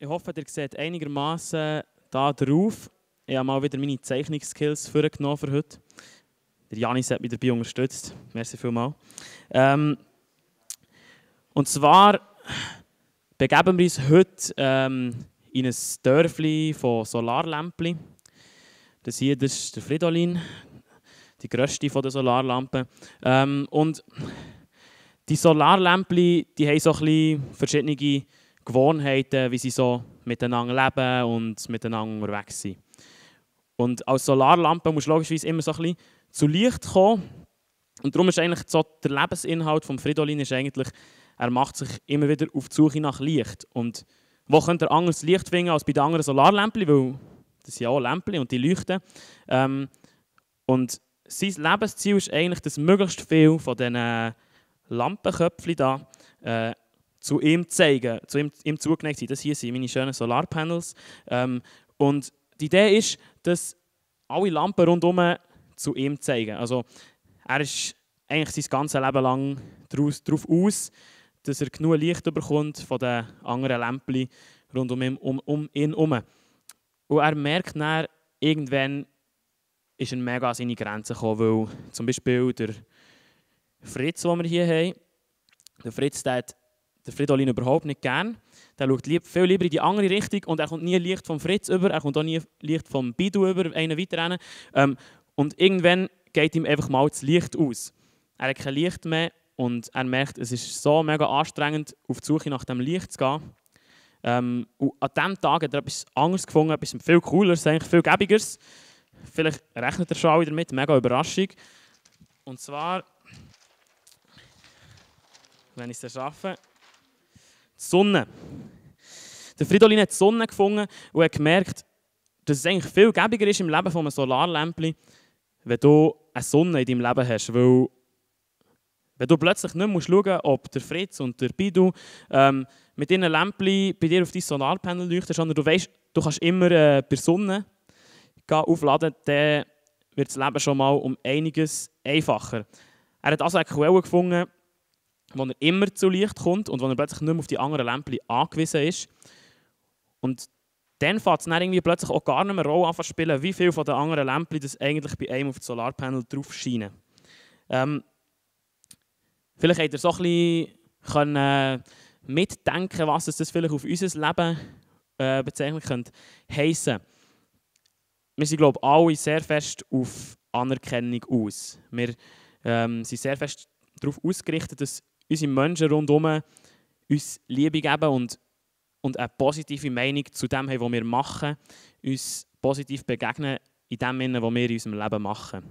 ich hoffe, ihr seht einigermaßen da drauf. Ich habe mal wieder meine Zeichnungsskills für heute. Der Janis hat mich dabei unterstützt. Merci vielmals. Ähm, und zwar begeben wir uns heute ähm, in ein Dörfli von Solarlämpchen. Das hier das ist der Fridolin, die grösste von der Solarlampen. Ähm, und die Solarlämpchen die haben so ein bisschen verschiedene Gewohnheiten, wie sie so miteinander leben und miteinander unterwegs sind. Und als Solarlampe muss logischerweise immer so ein bisschen zu Licht kommen. Und darum ist eigentlich so der Lebensinhalt von Fridolin ist eigentlich, er macht sich immer wieder auf die Suche nach Licht. Und wo könnte er anderes Licht finden als bei den anderen Solarlämpchen, weil das sind ja auch Lämpchen und die leuchten. Ähm, und sein Lebensziel ist eigentlich, dass möglichst viel von diesen Lampenköpfchen da äh, zu ihm zeigen, zu ihm, ihm zugeneigt sind. Das hier sind meine schönen Solarpanels. Ähm, und die Idee ist, dass alle Lampen rundherum zu ihm zeigen. Also er ist eigentlich sein ganzes Leben lang darauf aus, dass er genug Licht bekommt von den anderen Lämpchen rund um ihn, um, um ihn herum. Und er merkt dann, irgendwann ist er mega an seine Grenzen gekommen, weil zum Beispiel der Fritz, den wir hier haben, der Fritz, der hat der Fridolin überhaupt nicht gern. Der schaut lieb, viel lieber in die andere Richtung und er kommt nie Licht vom Fritz über, er kommt auch nie Licht vom Bidu über, einen weiter ähm, Und irgendwann geht ihm einfach mal das Licht aus. Er hat kein Licht mehr und er merkt, es ist so mega anstrengend, auf die Suche nach dem Licht zu gehen. Ähm, und an diesem Tag hat er etwas anderes gefunden, etwas viel cooleres, eigentlich viel gäbigeres. Vielleicht rechnet er schon alle damit, mega Überraschung. Und zwar, wenn ich es schaffe, die Sonne. Der Fridolin hat die Sonne gefunden und hat gemerkt, dass es eigentlich viel gäbiger ist im Leben von einem Solarlämpchen, wenn du eine Sonne in deinem Leben hast. Weil, wenn du plötzlich nicht mehr schauen musst, ob der Fritz und der Bidu ähm, mit ihren Lämpchen bei dir auf dein Solarpanel leuchten, sondern du weißt, du kannst immer äh, bei Sonne aufladen, dann wird das Leben schon mal um einiges einfacher. Er hat also eine Quelle gefunden, wo er immer zu Licht kommt und wo er plötzlich mehr auf die anderen Lämpchen angewiesen ist. Und dann fängt es dann irgendwie plötzlich auch gar nicht mehr Rolle an zu spielen, wie viele von den anderen Lämpchen das eigentlich bei einem auf das Solarpanel drauf scheinen. Ähm, vielleicht habt ihr so ein bisschen können, äh, mitdenken was das vielleicht auf unser Leben äh, bezeichnen könnte, heissen. Wir sind, glaube ich, alle sehr fest auf Anerkennung aus. Wir ähm, sind sehr fest darauf ausgerichtet, dass unsere Menschen rundherum uns Liebe geben und, und eine positive Meinung zu dem haben, was wir machen, uns positiv begegnen in dem, was wir in unserem Leben machen.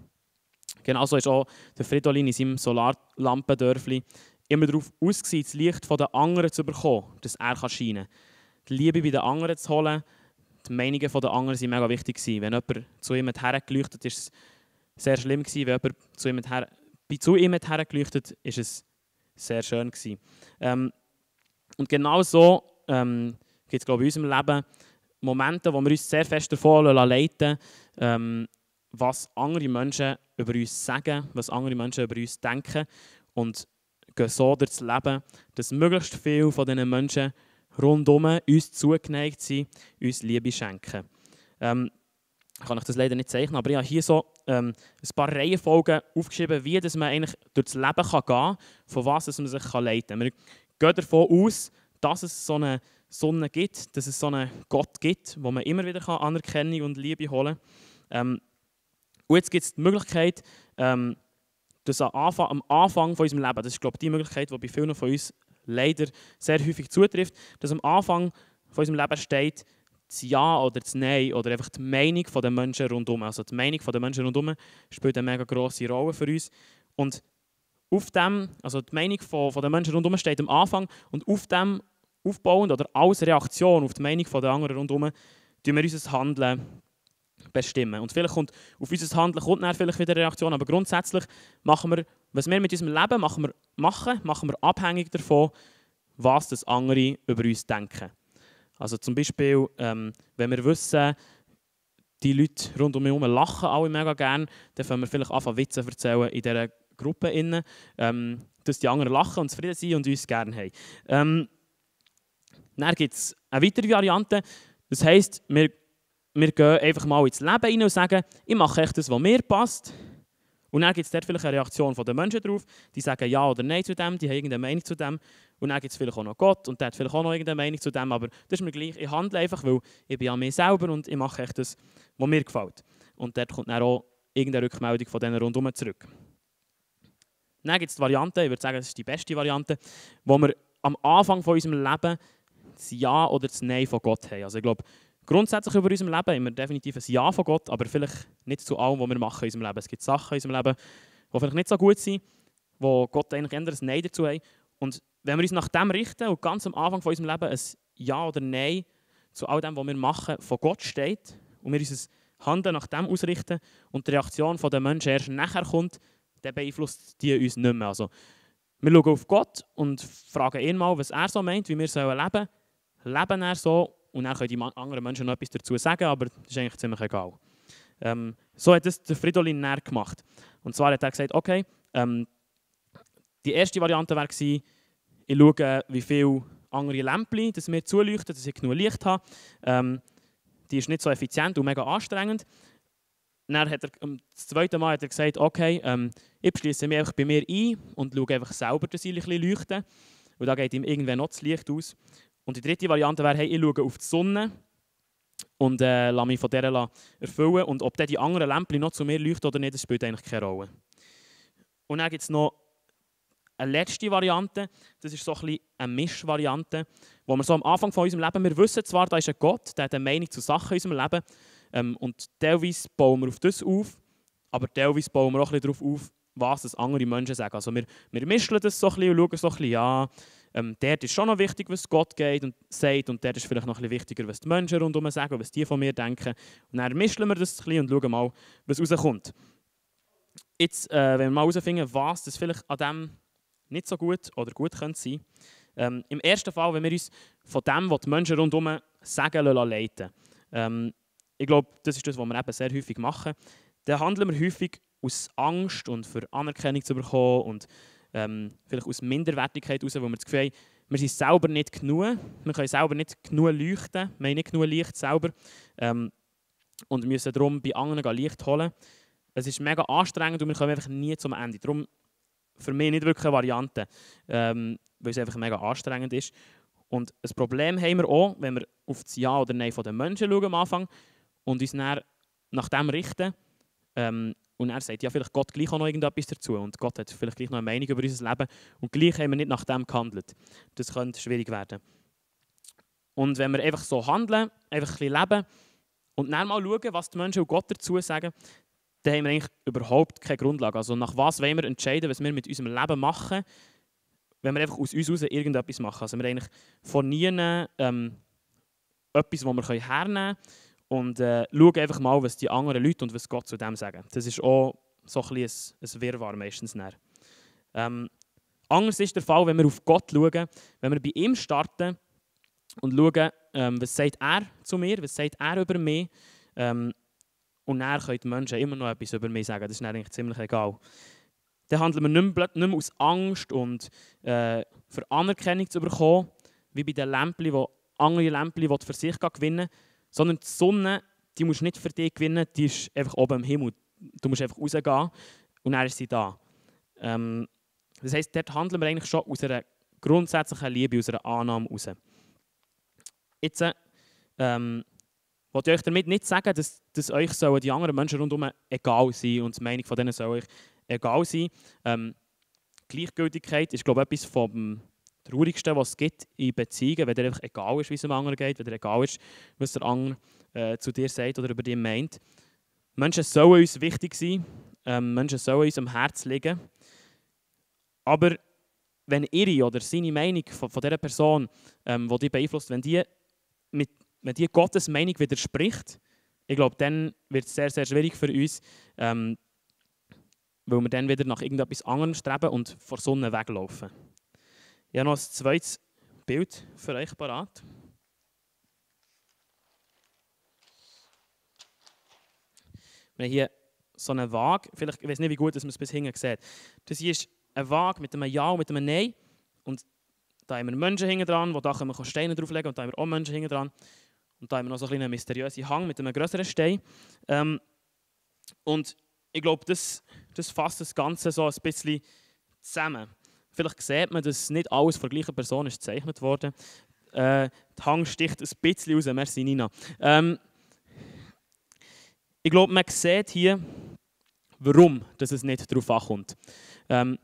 Genauso ist auch der Fridolin in seinem Solarlampendörfli immer darauf ausgesehen, das Licht der anderen zu bekommen, dass er scheinen kann. Die Liebe bei den anderen zu holen, die Meinungen der anderen waren mega wichtig. Wenn jemand zu ihm hergeleuchtet ist es sehr schlimm. Wenn jemand zu ihm, hergeleuchtet ist es sehr schön. Ähm, und genau so ähm, gibt es, glaube ich, in unserem Leben Momente, wo wir uns sehr fest davon leiten ähm, was andere Menschen über uns sagen, was andere Menschen über uns denken und gehen so durchs Leben, dass möglichst viele von diesen Menschen rundherum uns zugeneigt sind, uns Liebe schenken. Ähm, ich kann euch das leider nicht zeichnen, aber ich habe hier so ähm, ein paar Reihenfolgen aufgeschrieben, wie dass man eigentlich durchs Leben kann gehen kann, von was dass man sich kann leiten kann. Wir gehen davon aus, dass es so eine Sonne gibt, dass es so einen Gott gibt, wo man immer wieder kann Anerkennung und Liebe holen kann. Ähm, und jetzt gibt es die Möglichkeit, ähm, dass am Anfang, am Anfang von unserem Leben, das ist glaube ich die Möglichkeit, die bei vielen von uns leider sehr häufig zutrifft, dass am Anfang von unserem Leben steht, das Ja oder das Nein oder einfach die Meinung der Menschen rundherum. Also die Meinung der Menschen rundherum spielt eine mega grosse Rolle für uns. Und auf dem, also die Meinung von, von den Menschen rundherum steht am Anfang und auf dem aufbauend oder als Reaktion auf die Meinung der anderen rundherum, tun wir unser Handeln bestimmen. Und vielleicht kommt auf unser Handeln kommt dann vielleicht wieder eine Reaktion, aber grundsätzlich machen wir, was wir mit unserem Leben machen, machen, machen wir abhängig davon, was das andere über uns denken. Also zum Beispiel, ähm, wenn wir wissen, die Leute rund um mich herum lachen alle mega gerne, dann können wir vielleicht anfangen Witze erzählen in dieser Gruppe, innen, ähm, dass die anderen lachen und zufrieden sind und uns gerne haben. Ähm, dann gibt es eine weitere Variante. Das heisst, wir, wir gehen einfach mal ins Leben rein und sagen, ich mache echt das, was mir passt. Und dann gibt es dort vielleicht eine Reaktion der Menschen drauf, die sagen Ja oder Nein zu dem, die haben irgendeine Meinung zu dem. Und dann gibt es vielleicht auch noch Gott und der hat vielleicht auch noch irgendeine Meinung zu dem, aber das ist mir gleich. Ich handle einfach, weil ich bin an mir selber und ich mache echt das, was mir gefällt. Und dort kommt dann auch irgendeine Rückmeldung von denen rundherum zurück. Dann gibt es die Variante, ich würde sagen, das ist die beste Variante, wo wir am Anfang von unserem Leben das Ja oder das Nein von Gott haben. Also ich glaube, grundsätzlich über unserem Leben wir definitiv ein Ja von Gott, aber vielleicht nicht zu allem, was wir machen in unserem Leben. Es gibt Sachen in unserem Leben, die vielleicht nicht so gut sind, wo Gott eigentlich eher ein Nein dazu hat. Und wenn wir uns nach dem richten und ganz am Anfang von unserem Leben ein Ja oder Nein zu all dem, was wir machen, von Gott steht und wir unser Handeln nach dem ausrichten und die Reaktion der Menschen erst nachher kommt, dann beeinflusst die uns nicht mehr. Also, wir schauen auf Gott und fragen ihn mal, was er so meint, wie wir leben sollen. Leben er so und dann können die anderen Menschen noch etwas dazu sagen, aber das ist eigentlich ziemlich egal. Ähm, so hat es der Fridolin näher gemacht. Und zwar hat er gesagt, okay, ähm, die erste Variante wäre gewesen, ich schaue, wie viele andere Lämpchen das mir zuleuchten, dass ich genug Licht habe. Ähm, die ist nicht so effizient und mega anstrengend. Dann hat er, um, das zweite Mal hat er gesagt, okay, ähm, ich schließe mich einfach bei mir ein und schaue einfach selber, dass ich ein bisschen leuchte. Und da geht ihm irgendwann noch das Licht aus. Und die dritte Variante wäre, hey, ich schaue auf die Sonne und äh, lasse mich von der erfüllen. Und ob dann die anderen Lämpchen noch zu mir leuchten oder nicht, das spielt eigentlich keine Rolle. Und dann gibt es noch eine letzte Variante, das ist so ein bisschen eine Mischvariante, wo wir so am Anfang von unserem Leben, wir wissen zwar, da ist ein Gott, der hat eine Meinung zu Sachen in unserem Leben ähm, und teilweise bauen wir auf das auf, aber teilweise bauen wir auch ein bisschen darauf auf, was das andere Menschen sagen. Also wir, wir mischen das so ein bisschen und schauen so ein bisschen, ja, ähm, dort ist schon noch wichtig, was Gott geht und sagt und dort ist vielleicht noch ein bisschen wichtiger, was die Menschen rundherum sagen, was die von mir denken. Und dann mischen wir das ein bisschen und schauen mal, was rauskommt. Jetzt, äh, wenn wir mal herausfinden, was das vielleicht an dem nicht so gut oder gut könnte sein. Ähm, Im ersten Fall, wenn wir uns von dem, was die Menschen rundherum sagen, leiten ähm, ich glaube, das ist das, was wir eben sehr häufig machen, dann handeln wir häufig aus Angst und für Anerkennung zu bekommen und ähm, vielleicht aus Minderwertigkeit heraus, wo wir das Gefühl haben, wir sind selber nicht genug, wir können selber nicht genug leuchten, wir haben nicht genug Licht selber ähm, und müssen darum bei anderen Licht holen. Es ist mega anstrengend und wir kommen einfach nie zum Ende. Darum für mich nicht wirklich eine Variante, ähm, weil es einfach mega anstrengend ist. Und ein Problem haben wir auch, wenn wir auf das Ja oder Nein der Menschen schauen am Anfang und uns dann nach dem richten. Ähm, und er sagt, ja, vielleicht Gott gleich auch noch irgendetwas dazu. Und Gott hat vielleicht gleich noch eine Meinung über unser Leben. Und gleich haben wir nicht nach dem gehandelt. Das könnte schwierig werden. Und wenn wir einfach so handeln, einfach ein bisschen leben und dann mal schauen, was die Menschen und Gott dazu sagen, dann haben wir eigentlich überhaupt keine Grundlage. Also nach was wollen wir entscheiden, was wir mit unserem Leben machen, wenn wir einfach aus uns heraus irgendetwas machen. Also wir haben eigentlich von nie ähm, etwas, das wir hernehmen können und äh, schauen einfach mal, was die anderen Leute und was Gott zu dem sagen. Das ist auch so ein, ein, ein Wirrwarr meistens. Ähm, anders ist der Fall, wenn wir auf Gott schauen, wenn wir bei ihm starten und schauen, ähm, was sagt er zu mir, was sagt er über mich, ähm, und dann können die Menschen immer noch etwas über mich sagen. Das ist eigentlich ziemlich egal. Dann handeln wir nicht mehr, nicht mehr aus Angst und äh, für Anerkennung zu bekommen, wie bei den Lämpchen, wo andere Lämpchen für sich gewinnen sondern die Sonne, die musst du nicht für dich gewinnen, die ist einfach oben im Himmel. Du musst einfach rausgehen und dann ist sie da. Ähm, das heisst, dort handeln wir eigentlich schon aus einer grundsätzlichen Liebe, aus einer Annahme heraus. Jetzt ähm, wollte ich euch damit nicht sagen, dass, dass euch sollen die anderen Menschen rundherum egal sein und die Meinung von denen soll euch egal sein. Ähm, Gleichgültigkeit ist, glaube ich, etwas vom Traurigsten, was es gibt in Beziehungen, wenn dir einfach egal ist, wie es dem anderen geht, wenn dir egal ist, was der andere äh, zu dir sagt oder über dich meint. Menschen sollen uns wichtig sein, ähm, Menschen sollen uns am Herz liegen. Aber wenn ihre oder seine Meinung von, von dieser Person, ähm, die dich beeinflusst, wenn die mit wenn die Gottes Meinung widerspricht, ich glaube, dann wird es sehr, sehr schwierig für uns, ähm, weil wir dann wieder nach irgendetwas anderem streben und vor Sonne weglaufen. Ich habe noch ein zweites Bild für euch parat. Wir haben hier so eine Waage, vielleicht, ich weiß nicht, wie gut man es bis hinten sieht. Das hier ist eine Waage mit einem Ja und mit einem Nein. Und Da haben wir Menschen hinten dran, wo da können wir Steine drauflegen und da haben wir auch Menschen hinten dran. Und da haben wir noch so einen mysteriösen Hang mit einem größeren Stein. Ähm, und ich glaube, das, das fasst das Ganze so ein bisschen zusammen. Vielleicht sieht man, dass nicht alles von der gleichen Person ist gezeichnet wurde. Äh, Hang sticht ein bisschen raus, merci Nina. Ähm, ich glaube, man sieht hier, warum dass es nicht darauf ankommt. Ähm,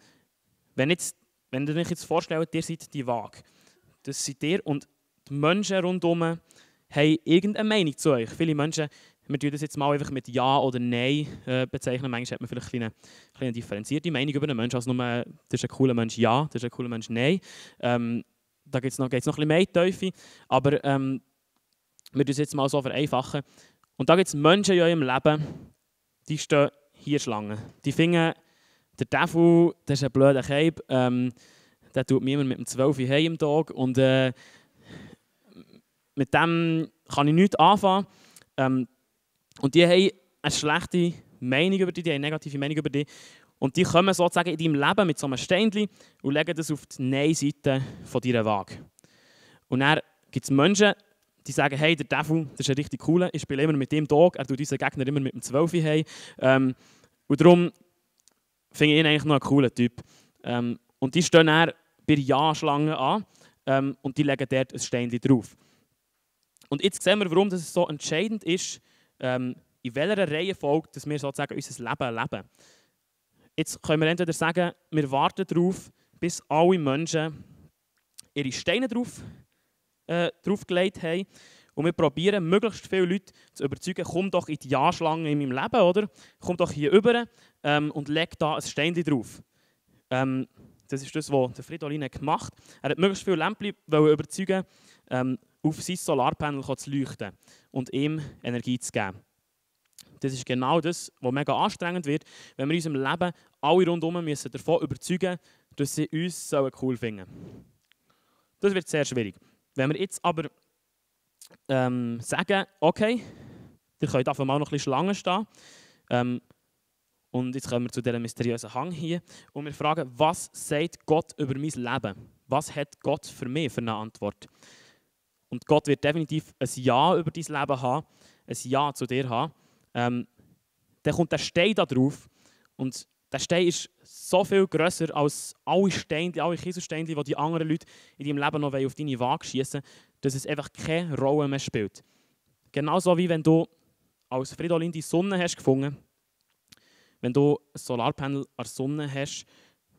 wenn, jetzt, wenn ihr euch jetzt vorstellt, ihr seid die Waage, das seid ihr und die Menschen rundherum haben irgendeine Meinung zu euch. Viele Menschen, wir tun das jetzt mal einfach mit Ja oder Nein äh, bezeichnen. Manchmal hat man vielleicht eine kleine, differenzierte Meinung über einen Menschen, als nur, das ist ein cooler Mensch Ja, das ist ein cooler Mensch Nein. Ähm, da geht es noch, noch ein bisschen mehr Teufel. Aber ähm, wir tun es jetzt mal so vereinfachen. Und da gibt es Menschen in eurem Leben, die stehen hier Schlangen. Die finden, der Teufel, das ist ein blöder Keib, ähm, der tut mir immer mit dem 12 Uhr im Tag und äh, mit dem kann ich nichts anfangen. Ähm, und die haben eine schlechte Meinung über dich, die haben eine negative Meinung über dich. Und die kommen sozusagen in deinem Leben mit so einem Steinchen und legen das auf die Nein-Seite deiner Waage. Und dann gibt es Menschen, die sagen, hey, der Teufel, das ist ein richtig cooler, ich spiele immer mit dem Tag, er tut unseren Gegner immer mit dem 12 hey. Ähm, und darum finde ich ihn eigentlich noch ein cooler Typ. Ähm, und die stehen dann bei Ja-Schlangen an ähm, und die legen dort ein Steinchen drauf. Und jetzt sehen wir, warum das so entscheidend ist, ähm, in welcher Reihenfolge dass wir sozusagen unser Leben leben. Jetzt können wir entweder sagen, wir warten darauf, bis alle Menschen ihre Steine drauf äh, draufgelegt haben. Und wir probieren, möglichst viele Leute zu überzeugen, komm doch in die Ja-Schlange in meinem Leben, oder? Komm doch hier rüber ähm, und leg da ein Steinchen drauf. Ähm, das ist das, was der Fridolin gemacht hat. Er hat möglichst viele Lämpchen überzeugen, ähm, auf sein Solarpanel zu leuchten und ihm Energie zu geben. Das ist genau das, was mega anstrengend wird, wenn wir in unserem Leben alle rundherum müssen davon überzeugen dass sie uns cool finden Das wird sehr schwierig. Wenn wir jetzt aber ähm, sagen, okay, ihr könnt einfach mal noch ein bisschen Schlangen stehen, ähm, und jetzt kommen wir zu diesem mysteriösen Hang hier und wir fragen, was sagt Gott über mein Leben? Was hat Gott für mich für eine Antwort? Und Gott wird definitiv ein Ja über dein Leben haben, ein Ja zu dir haben. Ähm, dann kommt der Stein da drauf und der Stein ist so viel grösser als alle Steine, alle Kieselsteine, die die anderen Leute in deinem Leben noch auf deine Waage schießen dass es einfach keine Rolle mehr spielt. Genauso wie wenn du als Fridolin die Sonne hast gefunden, wenn du ein Solarpanel an der Sonne hast,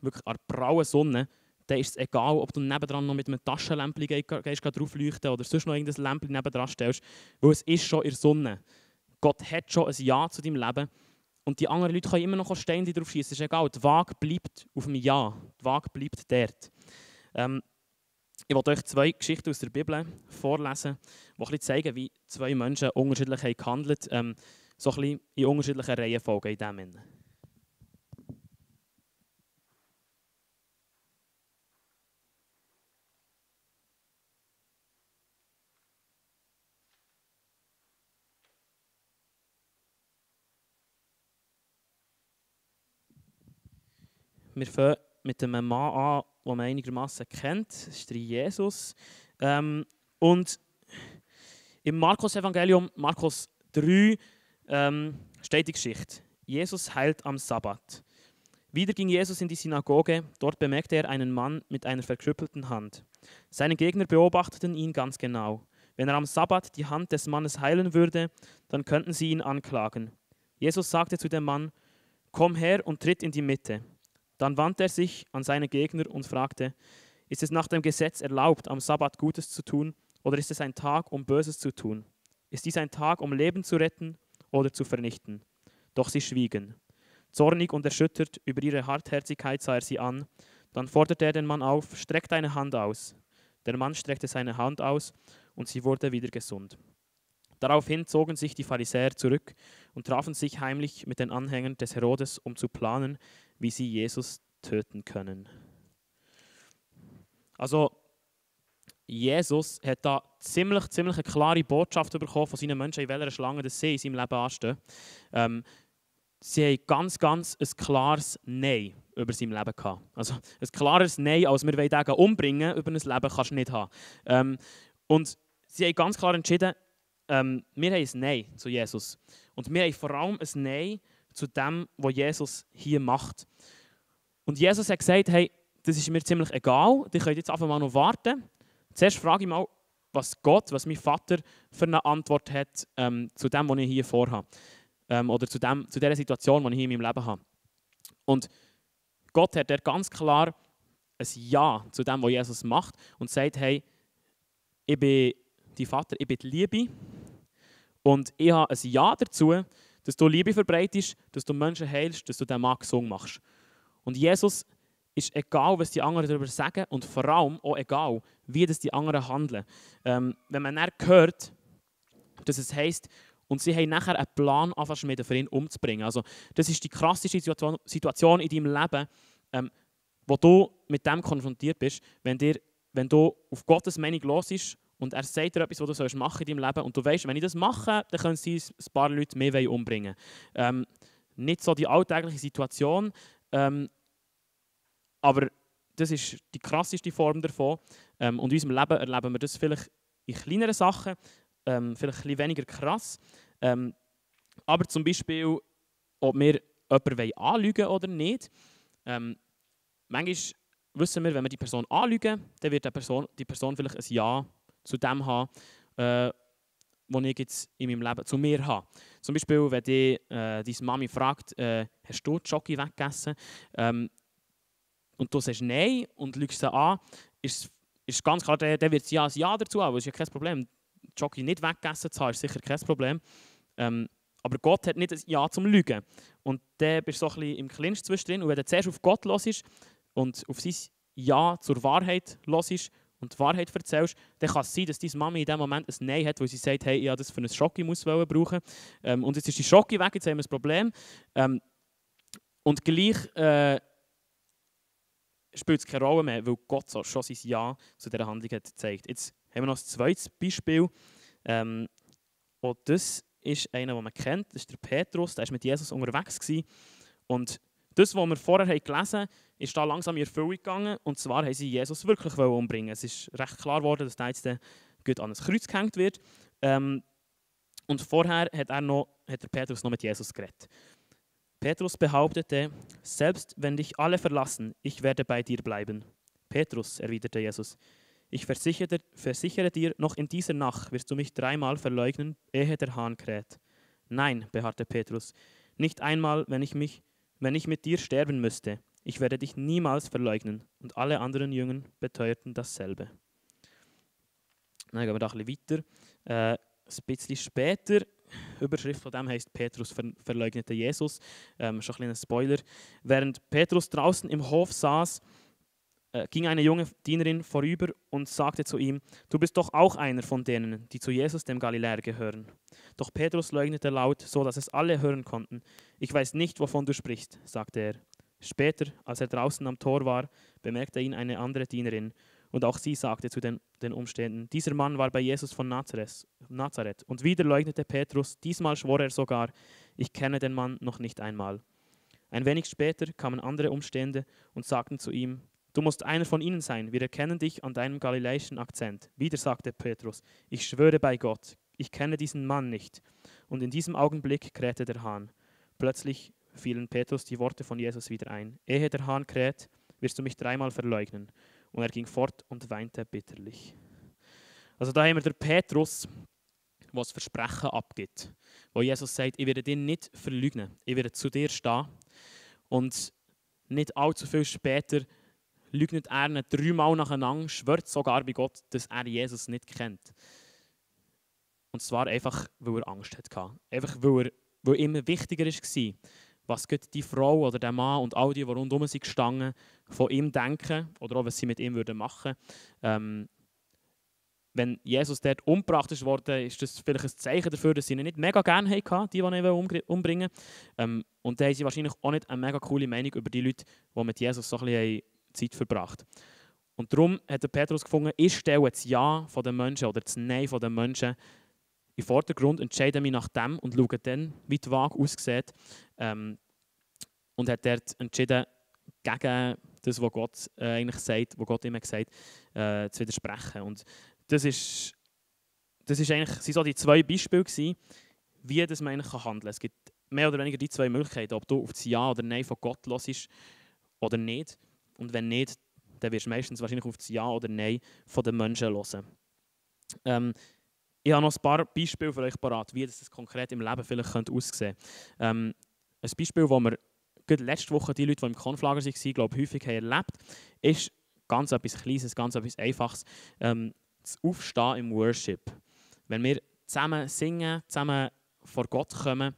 wirklich an der brauen Sonne, dann ist es egal, ob du nebendran noch mit einem Taschenlämpchen gehst, drauf leuchten oder sonst noch irgendein Lämpchen nebendran stellst, weil es ist schon in der Sonne. Gott hat schon ein Ja zu deinem Leben und die anderen Leute können immer noch Steine drauf schießen. Es ist egal. Die Waage bleibt auf dem Ja. Die Waage bleibt dort. Ähm, ich wollte euch zwei Geschichten aus der Bibel vorlesen, die zeigen, wie zwei Menschen unterschiedlich gehandelt haben. Ähm, so ein bisschen in unterschiedlichen Reihenfolgen in dem Sinne. Wir fangen mit einem Mann an, den man einigermaßen kennt. Das ist der Jesus. Ähm, und im Markus-Evangelium, Markus 3, ähm, steht die Geschichte. Jesus heilt am Sabbat. Wieder ging Jesus in die Synagoge. Dort bemerkte er einen Mann mit einer verkrüppelten Hand. Seine Gegner beobachteten ihn ganz genau. Wenn er am Sabbat die Hand des Mannes heilen würde, dann könnten sie ihn anklagen. Jesus sagte zu dem Mann, Komm her und tritt in die Mitte. Dann wandte er sich an seine Gegner und fragte, ist es nach dem Gesetz erlaubt, am Sabbat Gutes zu tun, oder ist es ein Tag, um Böses zu tun? Ist dies ein Tag, um Leben zu retten oder zu vernichten? Doch sie schwiegen. Zornig und erschüttert über ihre Hartherzigkeit sah er sie an. Dann forderte er den Mann auf, streck deine Hand aus. Der Mann streckte seine Hand aus und sie wurde wieder gesund. Daraufhin zogen sich die Pharisäer zurück und trafen sich heimlich mit den Anhängern des Herodes, um zu planen, wie sie Jesus töten können. Also, Jesus hat da ziemlich, ziemlich eine klare Botschaft bekommen von seinen Menschen, in welcher Schlange das sie in seinem Leben anstehen. Ähm, sie haben ganz, ganz ein klares Nein über sein Leben gehabt. Also ein klares Nein, als wir den umbringen über ein Leben, kannst du nicht haben. Ähm, und sie haben ganz klar entschieden, ähm, wir haben ein Nein zu Jesus. Und wir haben vor allem ein Nein zu dem, was Jesus hier macht. Und Jesus hat gesagt, hey, das ist mir ziemlich egal, die könnt jetzt einfach mal noch warten. Zuerst frage ich mal, was Gott, was mein Vater für eine Antwort hat ähm, zu dem, was ich hier vorhabe. Ähm, oder zu, dem, zu der Situation, die ich hier in meinem Leben habe. Und Gott hat er ganz klar ein Ja zu dem, was Jesus macht und sagt, hey, ich bin die Vater, ich bin die Liebe und ich habe ein Ja dazu, dass du Liebe verbreitest, dass du Menschen heilst, dass du den Mann gesund machst. Und Jesus ist egal, was die anderen darüber sagen und vor allem auch egal, wie das die anderen handeln. Ähm, wenn man dann hört, dass es heisst, und sie haben nachher einen Plan anfangen für ihn umzubringen. Also das ist die krasseste Situation, in deinem Leben, ähm, wo du mit dem konfrontiert bist, wenn, dir, wenn du auf Gottes Meinung los ist und er sagt dir etwas, was du sollst machen in deinem Leben und du weißt, wenn ich das mache, dann können sie ein paar Leute mehr umbringen. Ähm, nicht so die alltägliche Situation, ähm, aber das ist die krasseste Form davon. Ähm, und in unserem Leben erleben wir das vielleicht in kleineren Sachen, ähm, vielleicht ein bisschen weniger krass. Ähm, aber zum Beispiel, ob wir jemanden anlügen oder nicht. Ähm, manchmal wissen wir, wenn wir die Person anlügen, dann wird die Person, die Person vielleicht ein Ja zu dem haben, äh, was ich jetzt in meinem Leben zu mir habe. Zum Beispiel, wenn die, äh, deine Mami fragt, äh, hast du Schoki weggegessen? Ähm, und du sagst Nein und lügst sie an, ist, ist ganz klar, der, der wird ja ein Ja dazu haben, das ist ja kein Problem. Jockey nicht weggegessen zu haben, ist sicher kein Problem. Ähm, aber Gott hat nicht ein Ja zum Lügen. Und dann bist du so ein bisschen im Clinch zwischendrin. Und wenn du zuerst auf Gott los und auf sein Ja zur Wahrheit los und die Wahrheit erzählst, dann kann es sein, dass deine Mami in dem Moment ein Nein hat, wo sie sagt, hey, ich habe das für ein Schocki muss brauchen. Ähm, und jetzt ist die Schocki weg, jetzt haben wir ein Problem. Ähm, und gleich äh, spielt es keine Rolle mehr, weil Gott so schon sein Ja zu dieser Handlung hat gezeigt. Jetzt haben wir noch ein zweites Beispiel. Ähm, und das ist einer, den man kennt. Das ist der Petrus. Der war mit Jesus unterwegs. Gewesen. Und das, was wir vorher gelesen haben, ist da langsam in Erfüllung gegangen. Und zwar haben sie Jesus wirklich umbringen Es ist recht klar geworden, dass der jetzt gut an ein Kreuz gehängt wird. Ähm, und vorher hat, er noch, hat der Petrus noch mit Jesus geredet. Petrus behauptete, selbst wenn dich alle verlassen, ich werde bei dir bleiben. Petrus, erwiderte Jesus, ich versichere, versichere, dir, noch in dieser Nacht wirst du mich dreimal verleugnen, ehe der Hahn kräht. Nein, beharrte Petrus, nicht einmal, wenn ich, mich, wenn ich mit dir sterben müsste. Ich werde dich niemals verleugnen. Und alle anderen Jünger beteuerten dasselbe. Dann gehen wir da ein bisschen weiter. Äh, ein bisschen später Überschrift von dem heißt Petrus verleugnete Jesus. Ähm, schon ein kleiner Spoiler. Während Petrus draußen im Hof saß, äh, ging eine junge Dienerin vorüber und sagte zu ihm: Du bist doch auch einer von denen, die zu Jesus dem Galiläer gehören. Doch Petrus leugnete laut, so dass es alle hören konnten. Ich weiß nicht, wovon du sprichst, sagte er. Später, als er draußen am Tor war, bemerkte ihn eine andere Dienerin und auch sie sagte zu den, den Umständen, dieser Mann war bei Jesus von Nazareth, Nazareth. Und wieder leugnete Petrus, diesmal schwor er sogar, ich kenne den Mann noch nicht einmal. Ein wenig später kamen andere Umstände und sagten zu ihm, du musst einer von ihnen sein, wir erkennen dich an deinem galiläischen Akzent. Wieder sagte Petrus, ich schwöre bei Gott, ich kenne diesen Mann nicht. Und in diesem Augenblick krähte der Hahn. Plötzlich fielen Petrus die Worte von Jesus wieder ein. Ehe der Hahn kräht, wirst du mich dreimal verleugnen. Und er ging fort und weinte bitterlich. Also da haben wir den Petrus, der das Versprechen abgibt. Wo Jesus sagt, ich werde dich nicht verleugnen. Ich werde zu dir stehen. Und nicht allzu viel später leugnet er ihn dreimal nacheinander, schwört sogar bei Gott, dass er Jesus nicht kennt. Und zwar einfach, weil er Angst hatte. Einfach, weil, er, weil ihm wichtiger war, was die Frau oder der Mann und all die, die rundherum sind gestanden, von ihm denken oder auch was sie mit ihm würden machen? Ähm, wenn Jesus dort umgebracht ist worden, ist das vielleicht ein Zeichen dafür, dass sie ihn nicht mega gerne hatten, die, die ihn umbringen. Ähm, Und da haben sie wahrscheinlich auch nicht eine mega coole Meinung über die Leute, die mit Jesus so ein bisschen Zeit verbracht. Haben. Und darum hat der Petrus gefunden, ich stelle das Ja der Menschen oder das Nein der Menschen im Vordergrund, entscheide mich nach dem und schaue dann, wie die Waage aussieht. Ähm, und hat dort entschieden, gegen das, was Gott äh, eigentlich sagt, was Gott immer gesagt äh, zu widersprechen. Und das ist, das ist eigentlich, sind so die zwei Beispiele gewesen, wie das man eigentlich handeln kann. Es gibt mehr oder weniger die zwei Möglichkeiten, ob du auf das Ja oder Nein von Gott hörst oder nicht. Und wenn nicht, dann wirst du meistens wahrscheinlich auf das Ja oder Nein von den Menschen hören. Ähm, ich habe noch ein paar Beispiele für euch parat, wie das konkret im Leben vielleicht könnte aussehen könnte. Ähm, ein Beispiel, das wir gerade letzte Woche die Leute, die im Konflager waren, glaube häufig haben erlebt ist ganz etwas Kleines, ganz etwas Einfaches, ähm, das Aufstehen im Worship. Wenn wir zusammen singen, zusammen vor Gott kommen,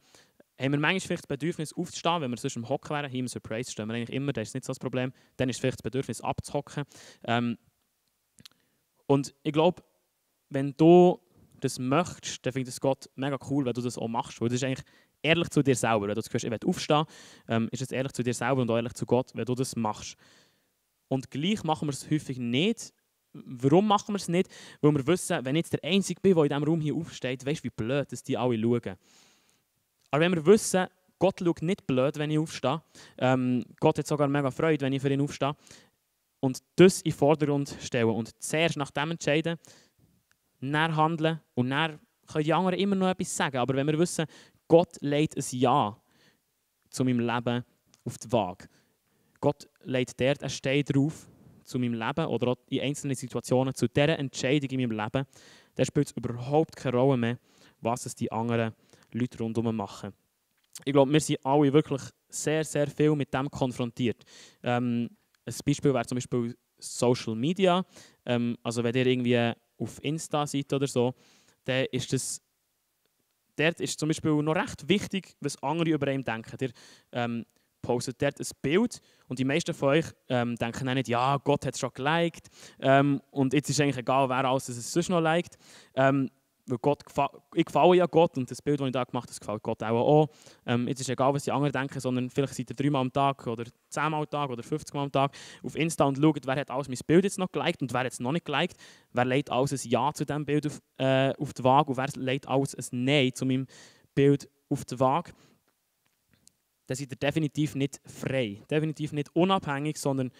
haben wir manchmal vielleicht das Bedürfnis aufzustehen, wenn wir sonst im Hocken wären, hier im Surprise stehen wir eigentlich immer, das ist nicht so das Problem, dann ist vielleicht das Bedürfnis abzuhocken. Ähm, und ich glaube, wenn du das möchtest, dann findet es Gott mega cool, wenn du das auch machst, weil das ist eigentlich ehrlich zu dir selber. Wenn du das hörst, ich will aufstehen, ähm, ist es ehrlich zu dir selber und auch ehrlich zu Gott, wenn du das machst. Und gleich machen wir es häufig nicht. Warum machen wir es nicht? Weil wir wissen, wenn ich jetzt der Einzige bin, der in diesem Raum hier aufsteht, weißt du, wie blöd dass die alle schauen. Aber wenn wir wissen, Gott schaut nicht blöd, wenn ich aufstehe, ähm, Gott hat sogar mega Freude, wenn ich für ihn aufstehe, und das in den Vordergrund stellen und zuerst nach dem entscheiden, dann handeln und dann können die anderen immer noch etwas sagen. Aber wenn wir wissen, Gott legt ein Ja zu meinem Leben auf die Waage. Gott legt dort ein Stein drauf zu meinem Leben oder auch in einzelnen Situationen zu dieser Entscheidung in meinem Leben, dann spielt es überhaupt keine Rolle mehr, was es die anderen Leute rundherum machen. Ich glaube, wir sind alle wirklich sehr, sehr viel mit dem konfrontiert. Ähm, ein Beispiel wäre zum Beispiel Social Media. Ähm, also wenn ihr irgendwie auf Insta seid oder so, dann ist das dort ist zum Beispiel noch recht wichtig, was andere über ihn denken. Ihr ähm, postet dort ein Bild und die meisten von euch ähm, denken auch nicht, ja, Gott hat es schon geliked ähm, und jetzt ist eigentlich egal, wer alles es sonst noch liked. Ähm, weil Gott, ich gefalle ja Gott und das Bild, das ich da gemacht habe, gefällt Gott auch. auch. Ähm, jetzt ist egal, was die anderen denken, sondern vielleicht seid ihr dreimal am Tag oder zehnmal am Tag oder 50 Mal am Tag auf Insta und schaut, wer hat alles mein Bild jetzt noch geliked und wer hat es noch nicht geliked. Wer legt alles ein Ja zu diesem Bild auf, äh, auf die Waage und wer legt alles ein Nein zu meinem Bild auf die Waage. Dann seid ihr definitiv nicht frei, definitiv nicht unabhängig, sondern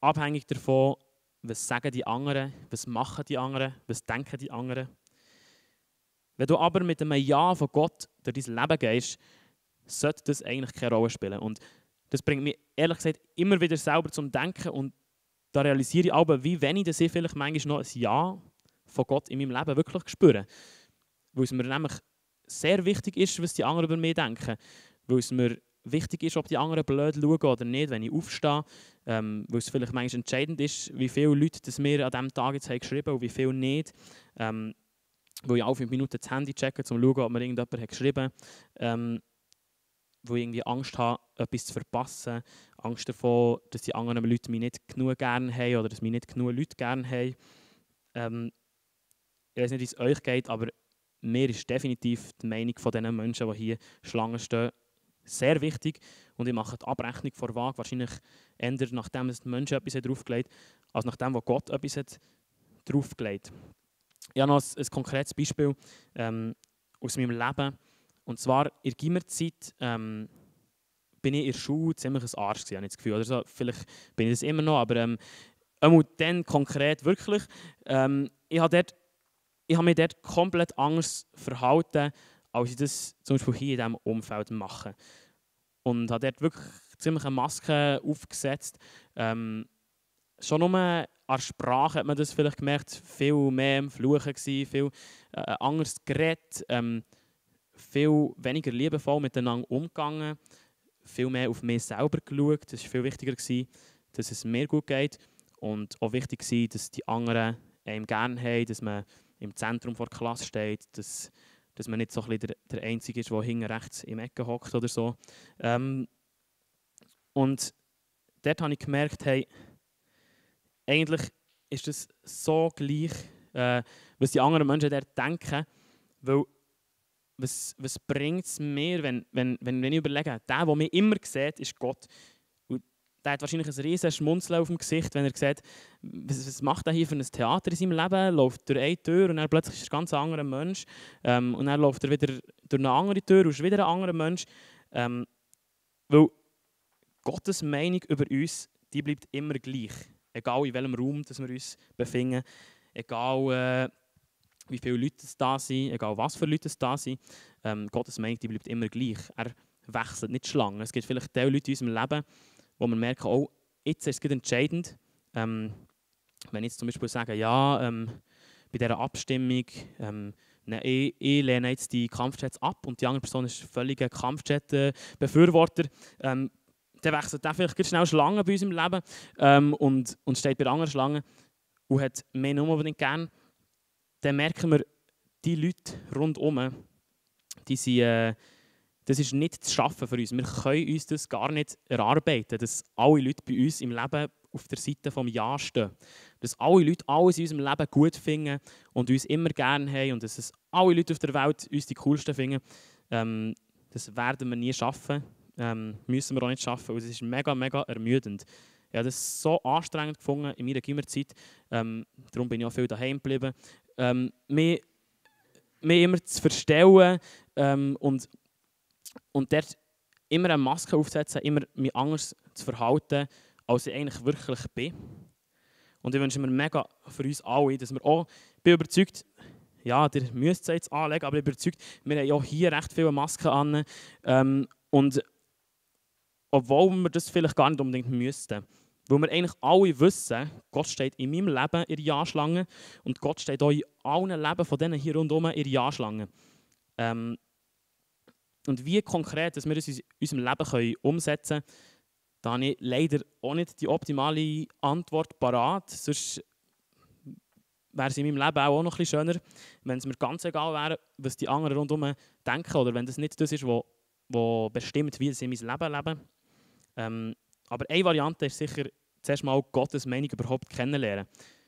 abhängig davon, was sagen die anderen, was machen die anderen, was denken die anderen. Wenn du aber mit einem Ja von Gott durch dein Leben gehst, sollte das eigentlich keine Rolle spielen. Und das bringt mich ehrlich gesagt immer wieder selber zum Denken und da realisiere ich aber, wie wenig dass ich vielleicht manchmal noch ein Ja von Gott in meinem Leben wirklich spüre. Weil es mir nämlich sehr wichtig ist, was die anderen über mich denken. Weil es mir wichtig ist, ob die anderen blöd schauen oder nicht, wenn ich aufstehe. Ähm, weil es vielleicht manchmal entscheidend ist, wie viele Leute das mir an diesem Tag jetzt haben geschrieben und wie viele nicht. Ähm, wo ich alle fünf Minuten das Handy checke, um zu schauen, ob mir irgendjemand hat geschrieben hat. Ähm, wo ich irgendwie Angst habe, etwas zu verpassen. Angst davor, dass die anderen Leute mich nicht genug gerne haben oder dass mich nicht genug Leute gerne haben. Ähm, ich weiß nicht, wie es euch geht, aber mir ist definitiv die Meinung von den Menschen, die hier Schlangen stehen, sehr wichtig. Und ich mache die Abrechnung vor Waage wahrscheinlich eher nachdem die Menschen etwas draufgelegt als nachdem, wo Gott etwas draufgelegt hat. Ich habe noch ein, ein konkretes Beispiel ähm, aus meinem Leben. Und zwar in der Gimmerzeit ähm, bin ich in der Schule ziemlich ein Arsch gewesen, habe ich das Gefühl. Oder so. Vielleicht bin ich das immer noch, aber ähm, dann konkret wirklich. Ähm, ich habe habe mich dort komplett anders verhalten, als ich das zum Beispiel hier in diesem Umfeld mache. Und habe dort wirklich ziemlich eine Maske aufgesetzt. Ähm, schon nur an Sprache hat man das vielleicht gemerkt, viel mehr im Fluchen gewesen, viel äh, anders geredet, ähm, viel weniger liebevoll miteinander umgegangen, viel mehr auf mich selber geschaut. Das war viel wichtiger, gewesen, dass es mir gut geht und auch wichtig war, dass die anderen einem gerne haben, dass man im Zentrum der Klasse steht, dass, dass man nicht so ein der, der Einzige ist, der hinten rechts im Ecke hockt oder so. Ähm, und dort habe ich gemerkt, hey, eigentlich ist es so gleich, äh, was die anderen Menschen dort denken, weil was, was bringt es mir, wenn, wenn, wenn, wenn ich überlege, der, der mich immer sieht, ist Gott der hat wahrscheinlich ein riesiges Schmunzeln auf dem Gesicht, wenn er sieht, was, was macht er hier für ein Theater in seinem Leben, läuft durch eine Tür und dann plötzlich ist er ein ganz anderer Mensch ähm, und dann läuft er wieder durch eine andere Tür und ist wieder ein anderer Mensch. Ähm, weil Gottes Meinung über uns, die bleibt immer gleich. Egal in welchem Raum dass wir uns befinden, egal äh, wie viele Leute es da sind, egal was für Leute es da sind, ähm, Gottes Meinung die bleibt immer gleich. Er wechselt nicht Schlangen. Es gibt vielleicht die Leute in unserem Leben, wo man merkt, oh, jetzt ist es entscheidend. Ähm, wenn ich jetzt zum Beispiel sage, ja, ähm, bei dieser Abstimmung, ähm, ne, ich, ich, lehne jetzt die Kampfjets ab und die andere Person ist völliger Kampfjet-Befürworter, ähm, dann wechselt der vielleicht schnell Schlangen bei uns im Leben ähm, und, und steht bei anderen Schlangen und hat mehr nur unbedingt gern. Dann merken wir, die Leute rundherum, die sind, äh, das ist nicht zu schaffen für uns. Wir können uns das gar nicht erarbeiten, dass alle Leute bei uns im Leben auf der Seite vom Ja stehen. Dass alle Leute alles in unserem Leben gut finden und uns immer gerne haben und dass alle Leute auf der Welt uns die coolsten finden. Ähm, das werden wir nie schaffen. Ähm, müssen wir auch nicht schaffen. Und es ist mega, mega ermüdend. Ich habe das so anstrengend gefunden in meiner Gimmerzeit. Ähm, darum bin ich auch viel daheim geblieben. Ähm, mich, mich immer zu verstellen ähm, und, und dort immer eine Maske aufzusetzen, immer mich anders zu verhalten, als ich eigentlich wirklich bin. Und ich wünsche mir mega für uns alle, dass wir auch, ich bin überzeugt, ja, ihr müsst es jetzt anlegen, aber ich bin überzeugt, wir haben ja hier recht viele Masken an. Ähm, und obwohl wir das vielleicht gar nicht unbedingt müssten. Weil wir eigentlich alle wissen, Gott steht in meinem Leben in Ja-Schlange und Gott steht auch in allen Leben von denen hier rundherum in Ja-Schlange. Ähm, und wie konkret dass wir das in unserem Leben können umsetzen können, da habe ich leider auch nicht die optimale Antwort parat. Sonst wäre es in meinem Leben auch noch ein bisschen schöner, wenn es mir ganz egal wäre, was die anderen rundherum denken oder wenn das nicht das ist, was bestimmt, wie sie mein Leben leben. Ähm, aber eine Variante ist sicher, zuerst mal Gottes Meinung überhaupt kennenlernen.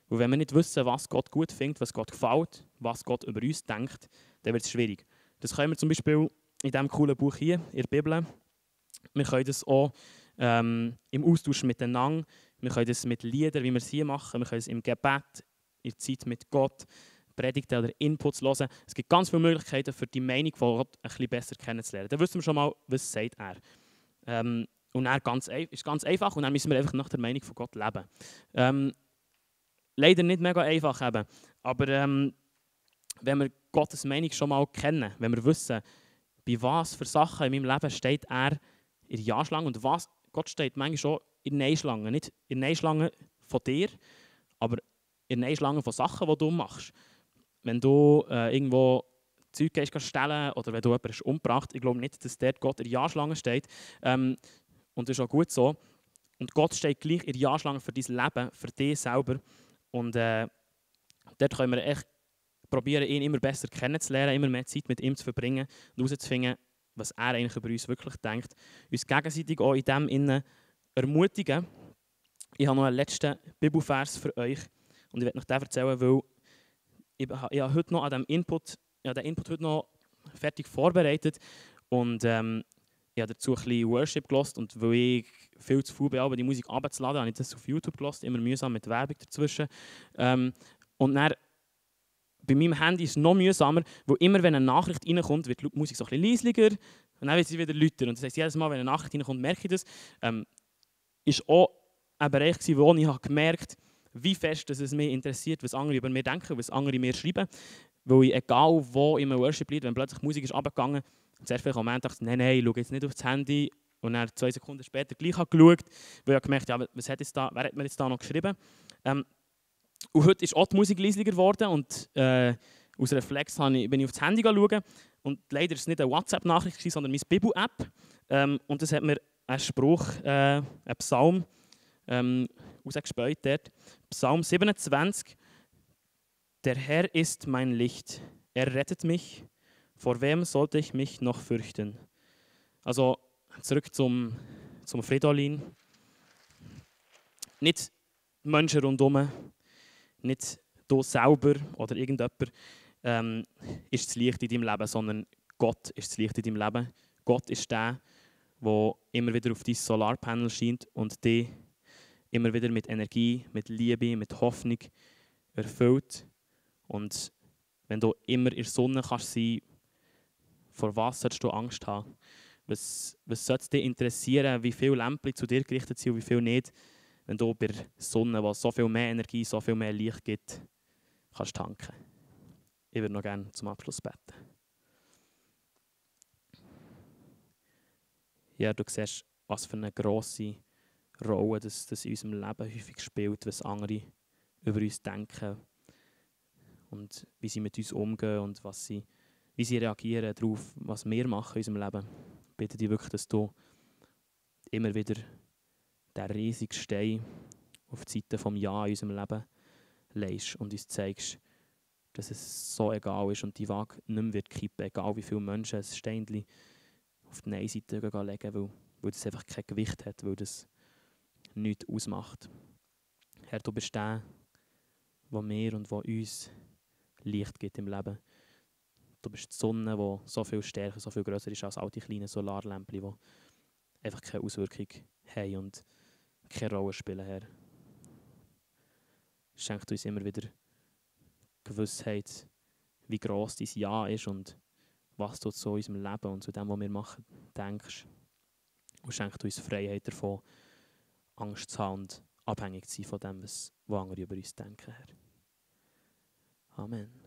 Weil wenn wir nicht wissen, was Gott gut findet, was Gott gefällt, was Gott über uns denkt, dann wird es schwierig. Das können wir zum Beispiel in diesem coolen Buch hier, in der Bibel. Wir können das auch ähm, im Austausch miteinander. Wir können das mit Liedern, wie wir es hier machen. Wir können es im Gebet, in der Zeit mit Gott, Predigten oder Inputs hören. Es gibt ganz viele Möglichkeiten, für die Meinung von Gott ein bisschen besser kennenzulernen. Dann wissen wir schon mal, was sagt er. Ähm, und er ganz, ist ganz einfach und dann müssen wir einfach nach der Meinung von Gott leben. Ähm, leider nicht mega einfach eben, aber ähm, wenn wir Gottes Meinung schon mal kennen, wenn wir wissen, bei was für Sachen in meinem Leben steht er in Ja-Schlange und was, Gott steht manchmal schon in Nein-Schlange. Nicht in Nein-Schlange von dir, aber in Nein-Schlange von Sachen, die du machst. Wenn du äh, irgendwo Zeug stellen oder wenn du jemanden umgebracht ich glaube nicht, dass dort Gott in Ja-Schlange steht. Ähm, und das ist auch gut so. Und Gott steht gleich in der Ja-Schlange für dein Leben, für dich selber. Und äh, dort können wir echt probieren, ihn immer besser kennenzulernen, immer mehr Zeit mit ihm zu verbringen und herauszufinden, was er eigentlich über uns wirklich denkt. Uns gegenseitig auch in dem Innen ermutigen. Ich habe noch einen letzten Bibelvers für euch und ich werde euch den erzählen, weil ich, ich habe heute noch an dem Input, habe den Input heute noch fertig vorbereitet und ähm, ich habe dazu ein bisschen Worship gelost und weil ich viel zu faul bin, die Musik abzuladen, habe ich das auf YouTube gelost, immer mühsam mit Werbung dazwischen. Ähm, und dann, bei meinem Handy ist es noch mühsamer, weil immer wenn eine Nachricht reinkommt, wird die Musik so ein bisschen leislicher und dann wird sie wieder lauter. Und das heisst, jedes Mal, wenn eine Nachricht reinkommt, merke ich das. Ähm, ist auch ein Bereich, wo ich gemerkt habe, wie fest dass es mich interessiert, was andere über mich denken, was andere mir schreiben. Weil ich, egal wo in meinem Worship-Lied, wenn plötzlich Musik ist abgegangen, zuerst vielleicht am Moment ich, nein, nein, ich schaue jetzt nicht aufs Handy. Und dann zwei Sekunden später gleich geschaut, weil ich gemerkt habe, ja, was hat jetzt da, wer hat mir jetzt da noch geschrieben? Ähm, und heute ist auch die Musik leisiger geworden und äh, aus Reflex ich, bin ich aufs Handy schauen. Und leider ist es nicht eine WhatsApp-Nachricht, sondern meine Bibel-App. Ähm, und das hat mir ein Spruch, äh, ein Psalm ähm, rausgespäut dort. Psalm 27. Der Herr ist mein Licht, er rettet mich vor wem sollte ich mich noch fürchten? Also zurück zum, zum Fridolin. Nicht Menschen rundherum, nicht du selber oder irgendjemand ähm, ist das Licht in deinem Leben, sondern Gott ist das Licht in deinem Leben. Gott ist der, der immer wieder auf dein Solarpanel scheint und dich immer wieder mit Energie, mit Liebe, mit Hoffnung erfüllt. Und wenn du immer in der Sonne kannst sein vor was solltest du Angst haben? Was, was sollte dich interessieren, wie viele Lämpchen zu dir gerichtet sind und wie viel nicht, wenn du bei der Sonne, die so viel mehr Energie, so viel mehr Licht gibt, kannst tanken. Ich würde noch gerne zum Abschluss beten. Ja, du siehst, was für eine grosse Rolle das, das in unserem Leben häufig spielt, was andere über uns denken und wie sie mit uns umgehen und was sie, wie sie reagieren darauf, was wir machen in unserem Leben. Ich bitte dich wirklich, dass du immer wieder den riesigen Stein auf die Seite vom Ja in unserem Leben legst und uns zeigst, dass es so egal ist und die Waage nicht mehr wird kippen, egal wie viele Menschen ein Steinchen auf die Nein-Seite legen, weil, weil das einfach kein Gewicht hat, weil das nichts ausmacht. Herr, du bist der, der mir und der uns Licht gibt im Leben. Du bist die Sonne, die so viel stärker, so viel größer ist als all die kleinen Solarlämpchen, die einfach keine Auswirkung haben und keine Rolle spielen, Herr. Schenkt uns immer wieder Gewissheit, wie gross dein Ja ist und was du zu unserem Leben und zu dem, was wir machen, denkst. Und schenkt uns Freiheit davon, Angst zu haben und abhängig zu sein von dem, was andere über uns denken, Herr. Amen.